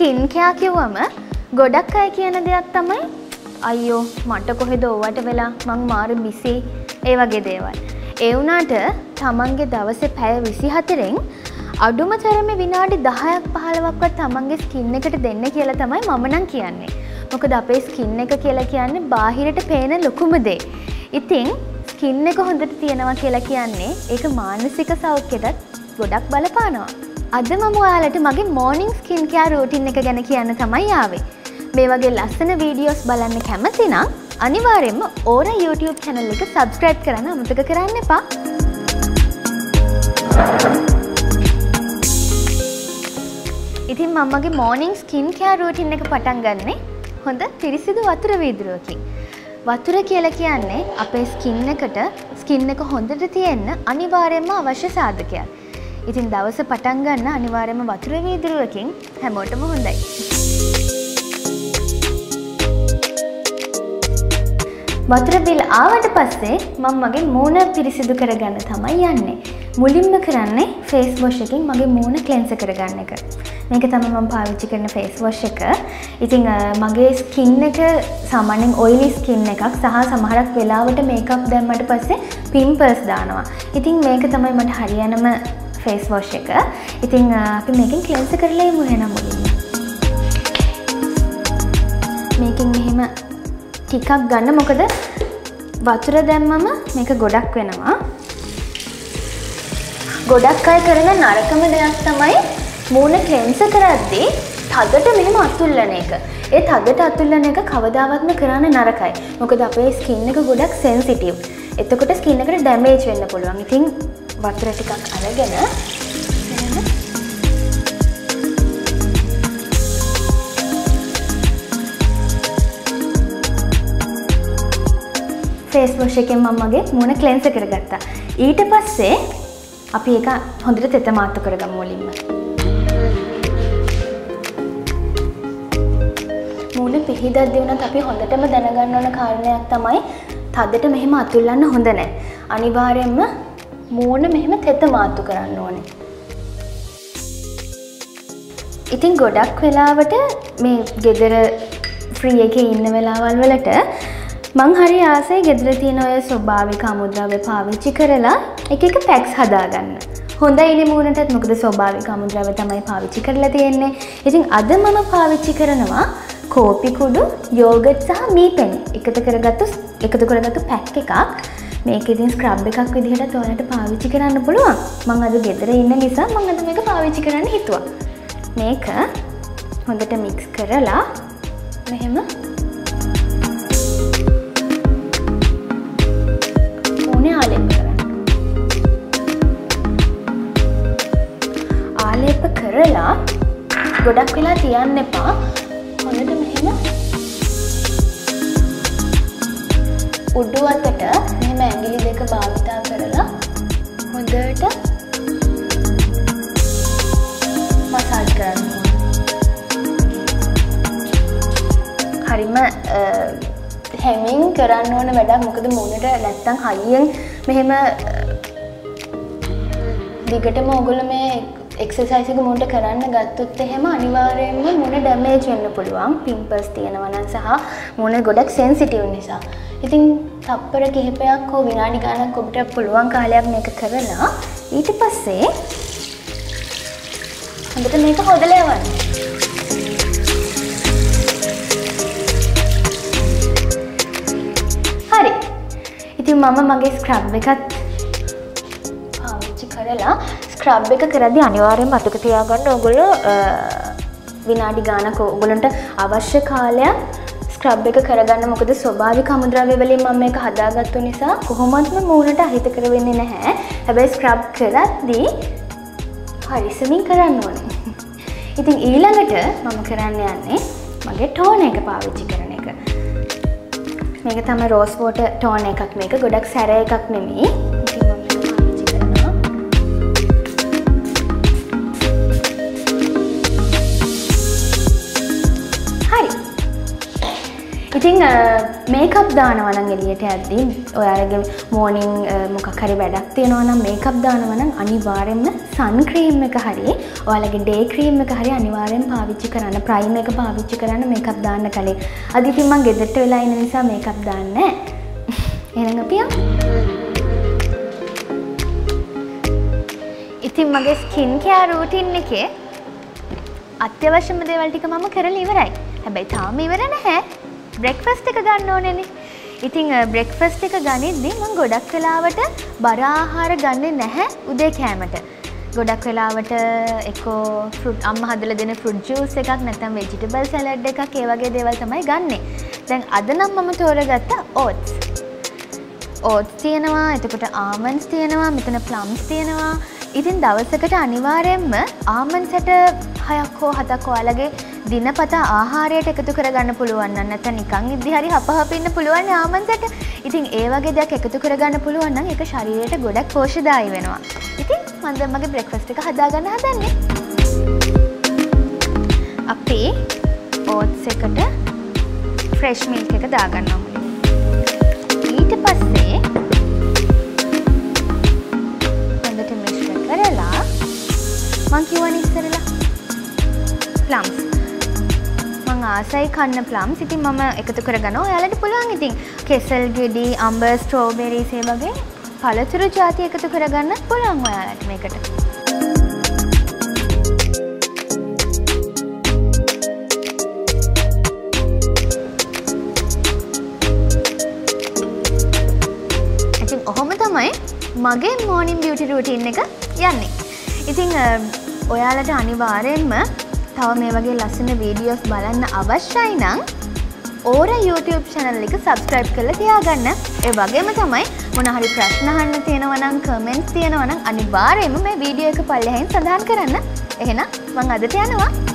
මෙයා කිව්වම ගොඩක් අය කියන දෙයක් තමයි අයියෝ මට කොහෙද ඕවට වෙලා මං මාර බිසි ඒ වගේ දේවල්. ඒ වුණාට තමන්ගේ දවසේ පැය විසි හතරෙන් අඩුම තරම විනාඩි දහයක් පහලවක්වත් තමන්ගේ ස්කින්න එකට දෙන්න කියලා තමයි මමනං කියන්නේ. මොකද අපේ ස්කින්න එක කියලා කියන්නේ බාහිරට පේන ලොකුම දේ. ඉතිං ස්කින්න එක හොඳට තියෙනවා කියලා කියන්නේ ඒක මානසික සෞඛ්‍යයටත් ගොඩක් බලපානවා. අද මම ඔයාලට මගේ මෝනිින් ස්කින් කෑ රෝටින් එක ගැන කියන්න තමයි යාවේ. මේ වගේ ලස්සන වීඩියෝස් බලන්න කැමති නම් අනිවාරෙන්ම ඕර YouTube චැනල් එක සබස්ක්‍රයිබ් කරන්න අමතක කරන්න එපා. ඉතින් මමගේ මෝනිින් ස්කින් කෑ රෝටින් එක පටන් ගන්නේ හොඳ පිරිසිදු වතුර වීදුරුවකින්. වතුර කියල කියන්නේ අපේ ස්කින්න එකට ස්කින්න එක හොඳට තියෙන්න අනිවාරයෙන්ම අවශ්‍ය සාධකයක්. ඉතින් දවස පටන් ගන්න අනිවාර්යම වතුර වීදුරුවකින් හැමෝටම හොඳයි. වතුර බිල් ආවට පස්සේ මම මගේ මූුණ පිරිසිදු කරගන්න තමයි යන්නේ. මුලින්ම කරන්නේ ෆේස් වොෂ් එකින් මගේ මූුණ කලෙන්ස කරගන්න එක. මේක තම මම පාවිච්චි කරන ෆේස් වොෂ් එක. ඉතිං මගේ ස්කින්න එක සාමාන්‍යෙන් ඔයිලි ස්කින්න එකක් සහ සමහරක් වෙලාවට මේකක් දැම්මට පස්සේ පිම්පර්ස් දානවා. ඉතිං මේක තමයි මට හරියනම ෆේස් වොෂ් එක. ඉතිං අපි මේකින් කලෙන්ස කරලා මුහෙන මුලින්ම. මේකින් මෙහෙම ටිකක් ගන්න. මොකද වතුර දැම්මම මේක ගොඩක් වෙනවා. ගොඩක් අය කරන නරකම දෙයක් තමයි මූුණ ක්ලෙන්ස කරද්දී තදට මෙහෙම අතුල්ලන එක. ඒ තදට අතුල්ලන එක කවදාවත්ම කරන්න නරකයි. මොකද අපේ ස්කින්න එක ගොඩක් සෙන්සිටව් එතකොට ස්කින්න එකට ඩැමේජ් වෙන්න පුළුවන්. ඉතින් වතුර ටිකක් අරගෙන ෆේස් වොෂ් එකෙන් මම මගේ මූණ ක්ලෙන්ස කරගත්තා. ඊට පස්සේ අපි ඒක හොඳට තෙත මාත්තු කරගමු මුලින්ම. මූණ පිහිදද්දි වුණත් අපි හොඳටම දැනගන්න ඕන කාරණයක් තමයි තදට මෙහෙම අතුල්ලන්න හොඳ නැහැ. අනිවාර්යයෙන්ම මූණ මෙහෙම තෙත මාත්තු කරන්න ඕනේ. ඉතින් ගොඩක් වෙලාවට මේ ගෙදර ෆ්‍රී එකේ ඉන්න වෙලාවල් වලට මං හරි ආසේ ගෙදර තියෙන ඔය ස්වභාවික අමුද්‍රව්‍ය පාවිච්චි කරලා එක එක පැක්ස් හදාගන්න. හොඳ ඉනි මූුණටත් මොකද ස්වභාවික අමුද්‍රව තමයි පාවිච්චි කරලා තියෙන්නේ. ඉතින් අද මම පාවිච්චි කරනවා කෝපිකුඩු යෝගට් සහ මීපෙන් එකතු කරගත්තු එකතු කරගත්තු පැක් එකක් මේක ඉතින් ස්ක්‍රබ් එකක් විදිහට තෝනට පාවිච්චි කරන්න පුළුවන් මං අද ගෙදර ඉන්න නිසා මං අද මේක පාවිච්චි කරන්න හිතුවා. මේක හොඳට මික්ස් කරලා මෙහෙම ඕනේ ආලේප කරන්න. ආලේප කරලා ගොඩක් වෙලා තියන්න එපා හොඳට මෙහෙම උඩු අතට මෙහෙම ඇඟිලි දෙක භාවිතා කරලා හොඳට මසාජ් කරන්න හරිම හැමින් කරන්න ඕන වැඩක්. මොකද මුණට නැත්තං හයිියෙන් මෙහෙම දිගටම ඔගොල මේ එක්සසයිසික මුන්ට කරන්න ගත්තොත් එහෙම අනිවාරයෙන්ම මුණ ඩැමේජ් වෙන්න පුළුවන්. පිම්පස් තියෙනවන සහ මුණ ගොඩක් සෙන්සිටිව් නිසා. ඉතින් තප්පර කිහිපයක් හෝ විනාඩි ගානක් ඔබට පුළුවන් කාලයක් මේක කරලා ඊට පස්සේ හොඳට මේක හොදලයවන්න හරි. ඉතින් මම මගේ ස්ක්‍රබ් එකත් පාවිච්චි කරලා ස්ක්‍රබ් එක කරදි අනිවාර්යෙන් මතක තියාගන්න ඔගොල්ලෝ විනාඩි ගානක ඔගොලන්ට අවශ්‍ය කාලයක් ස්ක්‍රබ් එක කරගන්න මොකද ස්වභාවික අමුද්‍රව්‍ය වලින් මම මේක හදාගත්තු නිසා කොහොමත්ම මූණට අහිතකර වෙන්නේ නැහැ. හැබැයි ස්ක්‍රබ් කරද්දී පරිස්සමින් කරන්න ඕනේ. ඉතින් ඊළඟට මම කරන්න යන්නේ මගේ ටෝන එක පාවිච්චි කරන එක. මේක තමයි රෝස් වෝටර් ටෝන එකක් මේක ගොඩක් සැර එකක් නෙමෙයි. මේකප් දානවනන් එලියට ඇද්දී ඔයාලගේ මෝනිං මොකක් හරි වැඩක් තියෙනවනම් මේකප් දානවනම් අනිවාරෙන්ම සන්ක්‍රීම් එක හරි ඔයාලගේ ඩේ ක්‍රීම් එක හරි අනිවාරෙන් පාවිච්චි කරන්න ප්‍රයිම් එක පාවිච්චි කරන්න මේකප් දාන්න කලින් අදිතින්මං ගෙදෙට්ට වෙලා ඉන්න නිසා මේකප් දාන්න එනඟපියම් ඉතින් මගේ ස්කින් කෑ රූටින් එකේ අත්‍යවශ්‍යම දේවල් ටික මම කරලා ඉවරයි. හැබැයි තාම ඉවර නැහැ. බ්‍රෙක්ෆස්ට් එක ගන්න ඕනෙනේ. ඉතින් බ්‍රෙක්ෆස්ට් එක ගනිද්දී මම ගොඩක් වෙලාවට බර ආහාර ගන්නෙ නැහැ උදේ කෑමට. ගොඩක් වෙලාවට එක්කෝ ෆෘට් අම්ම හදලා දෙන ෆෘට් ජූස් එකක් නැත්නම් වෙජිටබල් සලාඩ් එකක් ඒ වගේ දේවල් තමයි ගන්නෙ. දැන් අද නම් මම තෝරගත්ත ඕට්ස්. ඕට්ස් තියෙනවා, එතකොට ආමන්ඩ්ස් තියෙනවා, මෙතන ප්ලම්ස් තියෙනවා. ඉතින් දවසකට අනිවාර්යෙන්ම ආමන්ඩ්ස් හැට හයක් හෝ හතක් ඔයාලගේ දිනපතා ආහාරයට එකතු කරගන්න පුළුවන් නම් නැත්නම් නිකන් ඉද්දි හරි හපහප ඉන්න පුළුවන් ආමන්ත්‍රයට. ඉතින් ඒ වගේ දෙයක් එකතු කරගන්න පුළුවන් නම් ඒක ශරීරයට ගොඩක් පෝෂ්‍යදායී වෙනවා. ඉතින් මම දැන් මගේ බ්‍රෙක්ෆාස්ට් එක හදාගන්න හදන්නේ. අපි ඕට්ස් එකට ෆ්‍රෙෂ් මිල්ක් එක දාගන්නවා මුලින්. ඊට පස්සේ හොඳට මිශ්‍ර කරලා මං කියවනේ ඉස්සරලා ප්ලම්ස් ආසයි කන්න ප්ලම් ඉතින් මම එකතු කරගන්න ඔයාලට පුළුවන් ඉතින් කෙසල් ගෙඩි අම්බ ස්ට්‍රෝබෙරිසේ වගේ පළතුරු ජාති එකතු කරගන්න පුළුවන් ඔයාලට මේකට. ඉතින් ඔහොම තමයි මගේ මෝනින් බියුටි රූටින් එක යන්නේ. ඉතින් ඔයාලට අනිවාරයෙන්ම තව මේ වගේ ලස්සන වීඩියෝස් බලන්න අවශ්‍යයි නම් ඕර YouTube channel එක subscribe කරලා තියාගන්න. ඒ වගේම තමයි මොන හරි ප්‍රශ්න අහන්න තියෙනවා නම් comments තියෙනවා නම් අනිවාර්යයෙන්ම මේ වීඩියෝ එක පල්ලෙහින් සඳහන් කරන්න. එහෙනම් මම අදට යනවා.